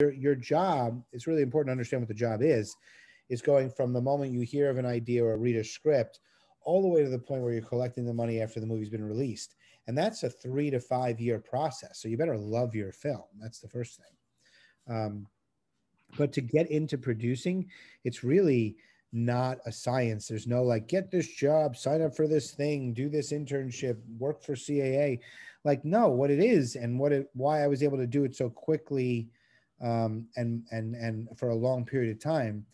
your, your job, it's really important to understand what the job is, is going from the moment you hear of an idea or read a script all the way to the point where you're collecting the money after the movie's been released. And that's a three to five year process. So you better love your film. That's the first thing. Um, but to get into producing, it's really not a science. There's no like, get this job, sign up for this thing, do this internship, work for CAA. Like, no, what it is and what it, why I was able to do it so quickly um, and and and for a long period of time,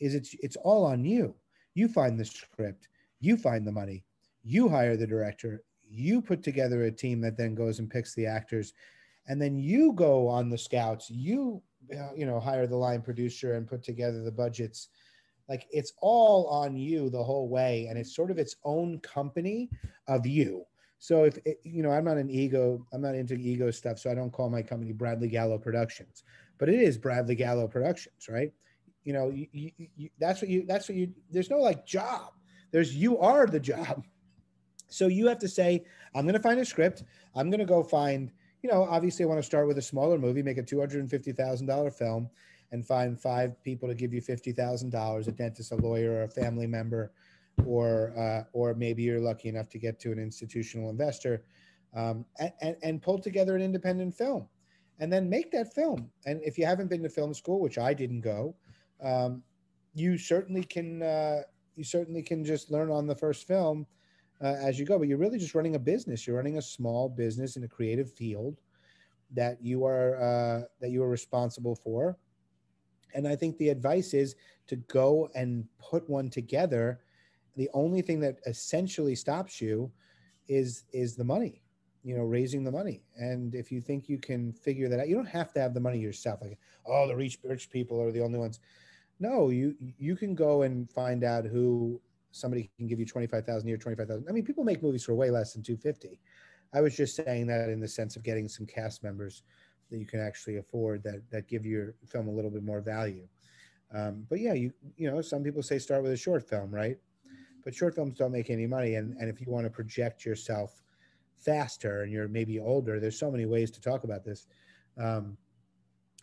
is it's it's all on you. You find the script, you find the money, you hire the director, you put together a team that then goes and picks the actors, and then you go on the scouts. You uh, you know hire the line producer and put together the budgets. Like it's all on you the whole way, and it's sort of its own company of you. So if it, you know, I'm not an ego, I'm not into ego stuff, so I don't call my company Bradley Gallo Productions, but it is Bradley Gallo Productions, right? You know, you, you, you, that's what you, that's what you. There's no like job. There's you are the job. So you have to say, I'm going to find a script. I'm going to go find. You know, obviously, I want to start with a smaller movie, make a two hundred and fifty thousand dollar film, and find five people to give you fifty thousand dollars: a dentist, a lawyer, or a family member or uh, or maybe you're lucky enough to get to an institutional investor um, and, and, pull together an independent film and then make that film. And if you haven't been to film school which i didn't go um, you certainly can uh, you certainly can just learn on the first film uh, as you go. But you're really just running a business. You're running a small business in a creative field that you are uh, that you are responsible for. And i think the advice is to go and put one together the only thing that essentially stops you is is the money you know raising the money. And if you think you can figure that out you don't have to have the money yourself like oh the rich rich people are the only ones. No you you can go and find out who somebody can give you 25,000 a year 25,000 I mean people make movies for way less than 250 I was just saying that in the sense of getting some cast members that you can actually afford that that give your film a little bit more value. Um, but yeah you you know some people say start with a short film right but short films don't make any money. And, and if you want to project yourself faster and you're maybe older, there's so many ways to talk about this. Um,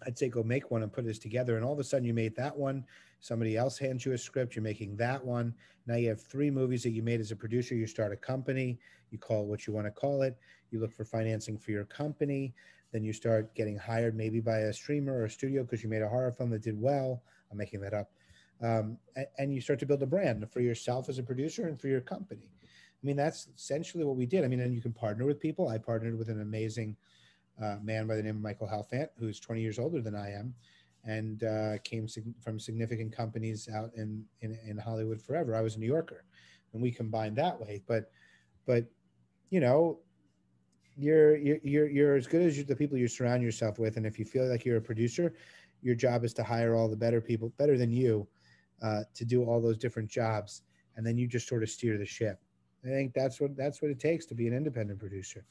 I'd say go make one and put this together. And all of a sudden you made that one. Somebody else hands you a script. You're making that one. Now you have three movies that you made as a producer. You start a company. You call it what you want to call it. You look for financing for your company. Then you start getting hired maybe by a streamer or a studio because you made a horror film that did well. I'm making that up um, and, you start to build a brand for yourself as a producer and for your company. I mean, that's essentially what we did. I mean, and you can partner with people. I partnered with an amazing uh, man by the name of Michael Helfant, who's 20 years older than I am, and uh, came sig- from significant companies out in, in in Hollywood forever. I was a New Yorker, and we combined that way. But, but, you know, you're you're you're as good as the people you surround yourself with, and if you feel like you're a producer, your job is to hire all the better people, better than you, uh, to do all those different jobs, and then you just sort of steer the ship. I think that's what that's what it takes to be an independent producer.